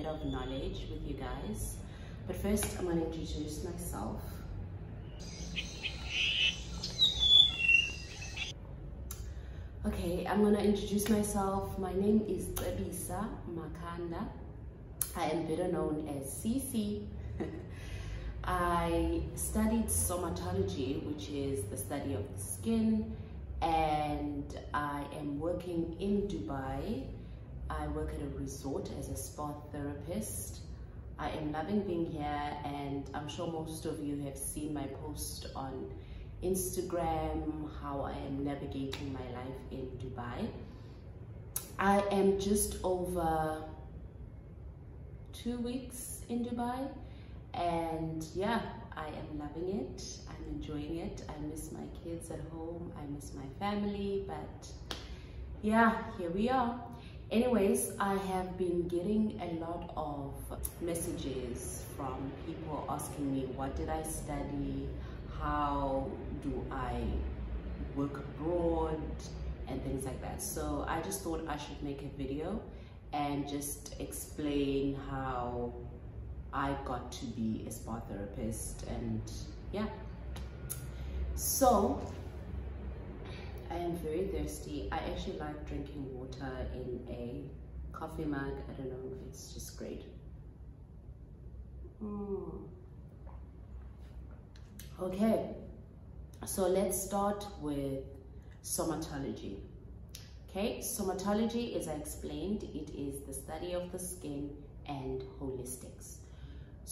bit of knowledge with you guys. But first I'm going to introduce myself. Okay, I'm going to introduce myself. My name is Ebisa Makanda. I am better known as CC. I studied somatology, which is the study of the skin, and I am working in Dubai. I work at a resort as a spa therapist. I am loving being here and I'm sure most of you have seen my post on Instagram, how I am navigating my life in Dubai. I am just over two weeks in Dubai and yeah, I am loving it. I'm enjoying it. I miss my kids at home. I miss my family, but yeah, here we are. Anyways, I have been getting a lot of messages from people asking me, what did I study? How do I work abroad? And things like that. So I just thought I should make a video and just explain how I got to be a spa therapist and yeah. So I am very thirsty. I actually like drinking water in a coffee mug. I don't know, it's just great. Mm. Okay, so let's start with somatology. Okay, somatology, as I explained, it is the study of the skin and holistics.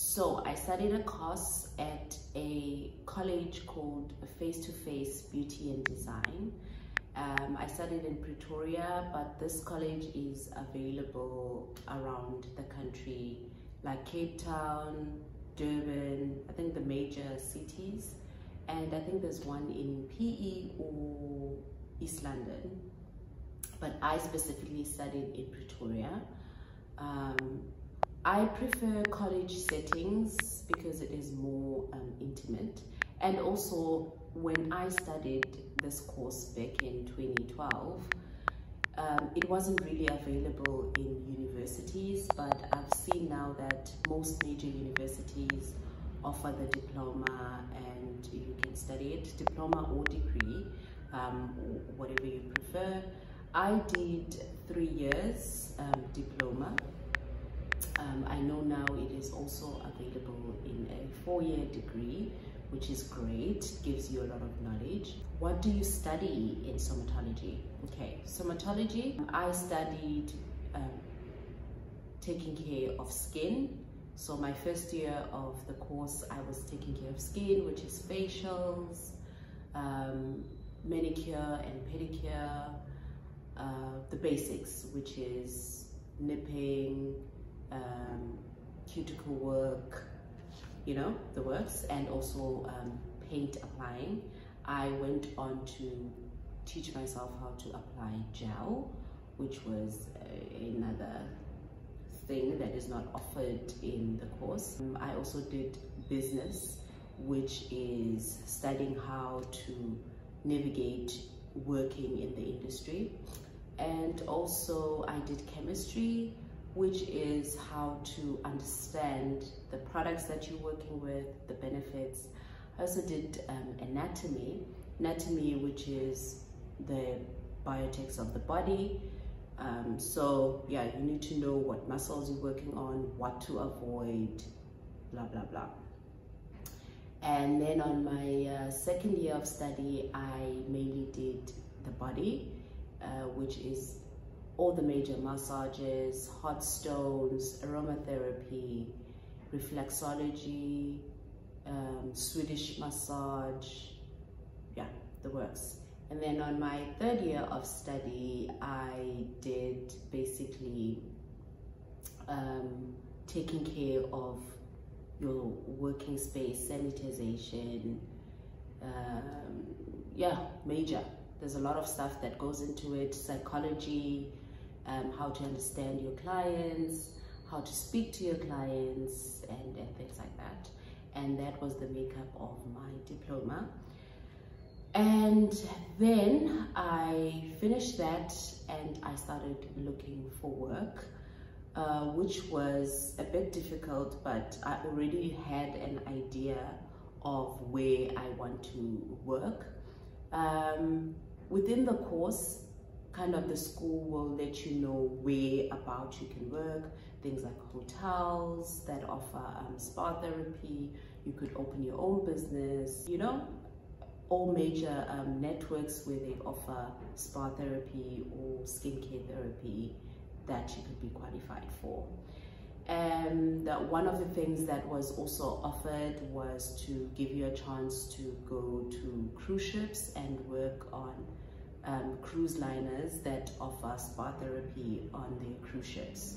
So I studied a course at a college called Face to Face Beauty and Design. Um, I studied in Pretoria, but this college is available around the country, like Cape Town, Durban, I think the major cities. And I think there's one in PE or East London. But I specifically studied in Pretoria. Um, I prefer college settings because it is more um, intimate. And also, when I studied this course back in 2012, um, it wasn't really available in universities, but I've seen now that most major universities offer the diploma and you can study it, diploma or degree, um, whatever you prefer. I did three years um, diploma um, I know now it is also available in a four-year degree, which is great, gives you a lot of knowledge. What do you study in somatology? Okay, somatology, I studied um, taking care of skin. So my first year of the course, I was taking care of skin, which is facials, um, manicure and pedicure, uh, the basics, which is nipping, um, cuticle work, you know, the works, and also um, paint applying. I went on to teach myself how to apply gel, which was uh, another thing that is not offered in the course. Um, I also did business, which is studying how to navigate working in the industry. And also I did chemistry, which is how to understand the products that you're working with, the benefits. I also did um, anatomy, anatomy which is the biotics of the body. Um, so yeah, you need to know what muscles you're working on, what to avoid, blah, blah, blah. And then on my uh, second year of study, I mainly did the body, uh, which is all the major massages, hot stones, aromatherapy, reflexology, um, Swedish massage, yeah, the works. And then on my third year of study, I did basically um, taking care of your working space, sanitization, um, yeah, major. There's a lot of stuff that goes into it, psychology, um, how to understand your clients, how to speak to your clients, and, and things like that. And that was the makeup of my diploma. And then I finished that and I started looking for work, uh, which was a bit difficult, but I already had an idea of where I want to work. Um, within the course, kind of the school will let you know where about you can work, things like hotels that offer um, spa therapy, you could open your own business, you know, all major um, networks where they offer spa therapy or skincare therapy that you could be qualified for. And one of the things that was also offered was to give you a chance to go to cruise ships and work on um, cruise liners that offer spa therapy on their cruise ships.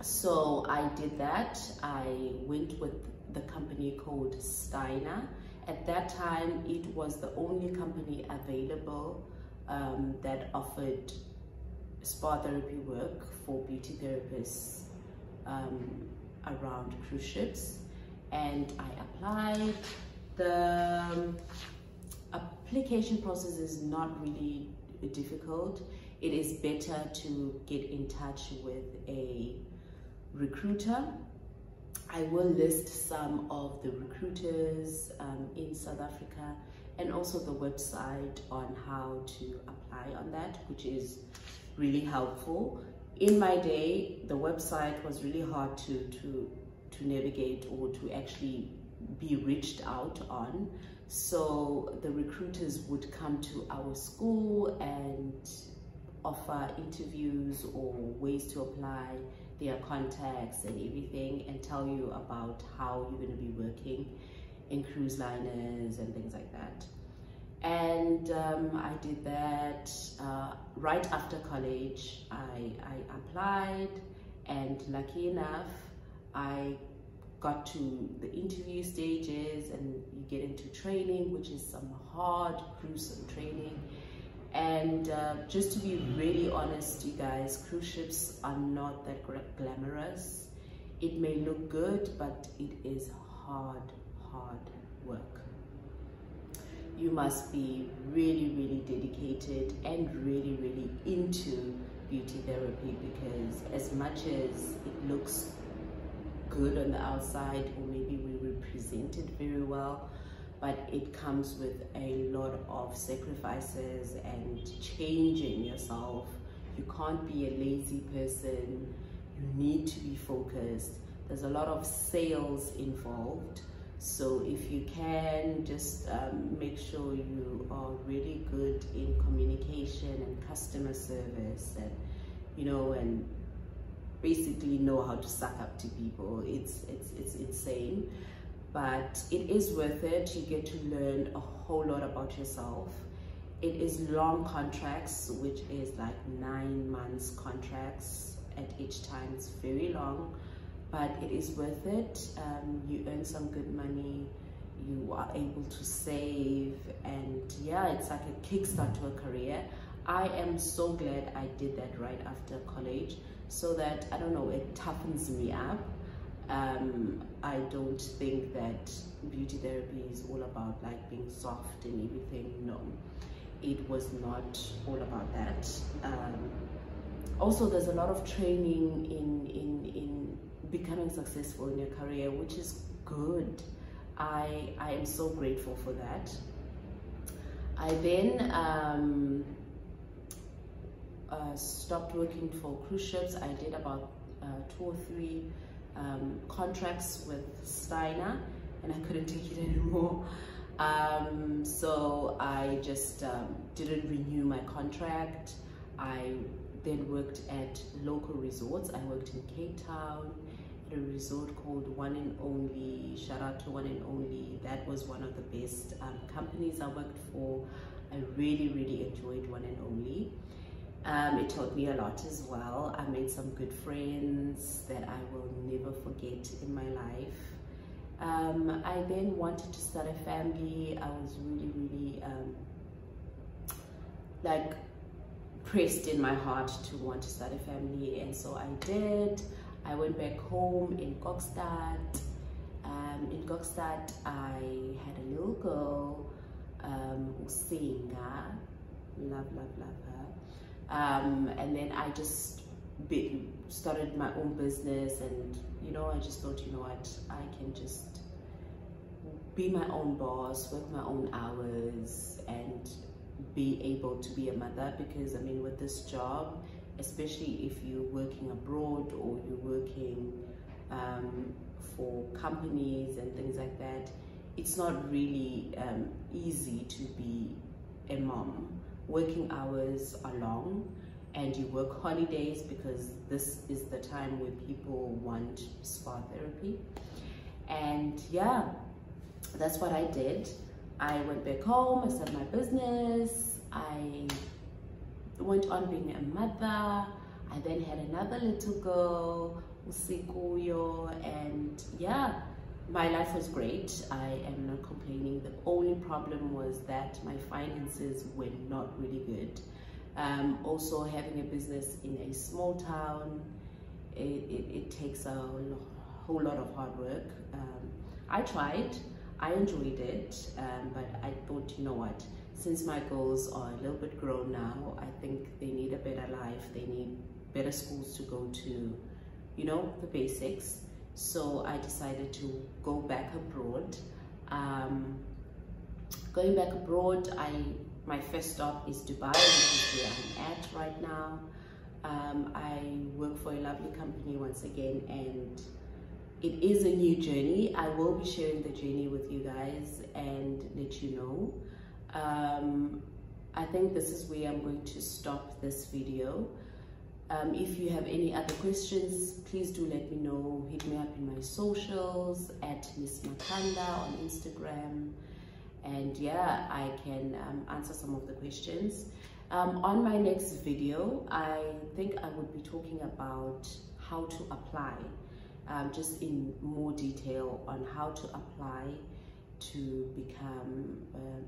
So I did that. I went with the company called Steiner. At that time, it was the only company available um, that offered spa therapy work for beauty therapists um, around cruise ships. And I applied. The application process is not really difficult. It is better to get in touch with a recruiter I will list some of the recruiters um, in South Africa and also the website on how to apply on that, which is really helpful. In my day, the website was really hard to, to, to navigate or to actually be reached out on. So the recruiters would come to our school and offer interviews or ways to apply their contacts and everything and tell you about how you're going to be working in cruise liners and things like that. And um, I did that uh, right after college. I, I applied and lucky enough, I got to the interview stages and you get into training, which is some hard gruesome training and uh, just to be really honest, you guys, cruise ships are not that glamorous. It may look good, but it is hard, hard work. You must be really, really dedicated and really, really into beauty therapy because as much as it looks good on the outside or maybe we represent it very well, but it comes with a lot of sacrifices and changing yourself. You can't be a lazy person. You need to be focused. There's a lot of sales involved. So if you can, just um, make sure you are really good in communication and customer service and, you know, and basically know how to suck up to people. It's, it's, it's insane but it is worth it. You get to learn a whole lot about yourself. It is long contracts, which is like nine months contracts at each time. It's very long, but it is worth it. Um, you earn some good money. You are able to save and yeah, it's like a kickstart to a career. I am so glad I did that right after college so that, I don't know, it toughens me up um, I don't think that beauty therapy is all about like being soft and everything. No, it was not all about that. Um, also, there's a lot of training in, in, in becoming successful in your career, which is good. I, I am so grateful for that. I then um, uh, stopped working for cruise ships. I did about uh, two or three um, contracts with Steiner and I couldn't take it anymore. Um, so I just um, didn't renew my contract. I then worked at local resorts. I worked in Cape Town at a resort called One and Only. Shout out to One and Only. That was one of the best um, companies I worked for. I really, really enjoyed One and Only. Um, it taught me a lot as well. I made some good friends that I will never forget in my life. Um, I then wanted to start a family. I was really, really um, like pressed in my heart to want to start a family and so I did. I went back home in Kokstad. Um, in Kokstad, I had a little girl um. Love, love, love her. Um, and then I just started my own business and, you know, I just thought, you know what, I can just be my own boss, work my own hours and be able to be a mother because I mean with this job, especially if you're working abroad or you're working um, for companies and things like that, it's not really um, easy to be a mom. Working hours are long and you work holidays because this is the time where people want spa therapy. And yeah, that's what I did. I went back home, I started my business, I went on being a mother, I then had another little girl, Usikuyo, and yeah, my life was great. I am not complaining. The only problem was that my finances were not really good. Um, also, having a business in a small town, it, it, it takes a whole lot of hard work. Um, I tried, I enjoyed it, um, but I thought, you know what, since my girls are a little bit grown now, I think they need a better life, they need better schools to go to, you know, the basics. So I decided to go back abroad. Um, going back abroad, I my first stop is Dubai, which is where I'm at right now. Um, I work for a lovely company once again and it is a new journey. I will be sharing the journey with you guys and let you know. Um, I think this is where I'm going to stop this video. Um, if you have any other questions, please do let me know. Hit me up in my socials at Miss Makanda on Instagram. And yeah, I can um, answer some of the questions. Um, on my next video, I think I would be talking about how to apply um, just in more detail on how to apply to become um,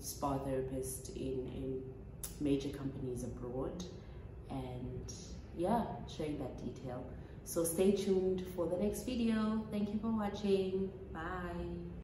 spa therapist in, in major companies abroad and yeah sharing that detail. So stay tuned for the next video. Thank you for watching. Bye